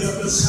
First,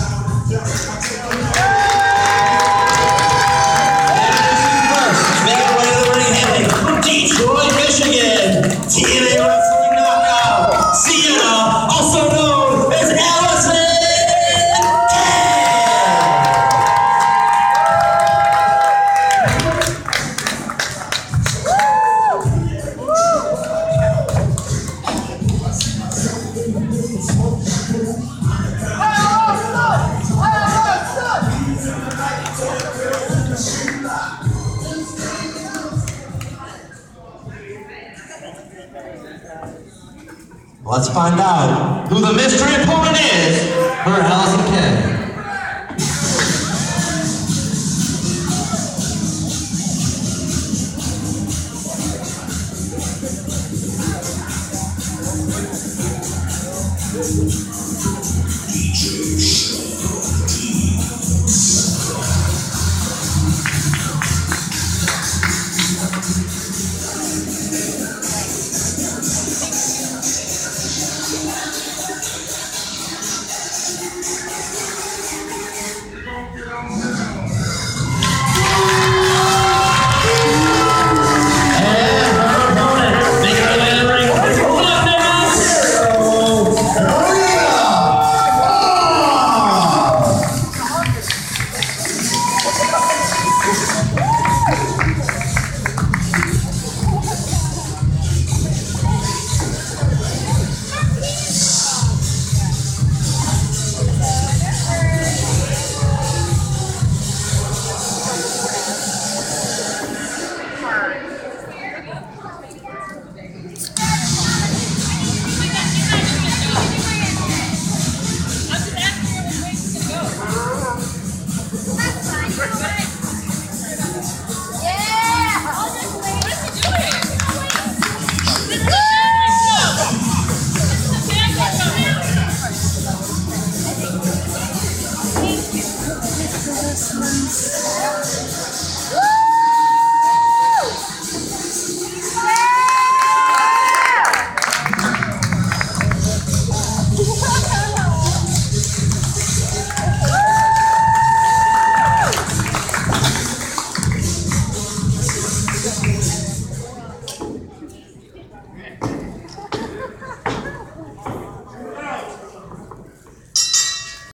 Let's find out who the mystery opponent is for Allison Kane. DJ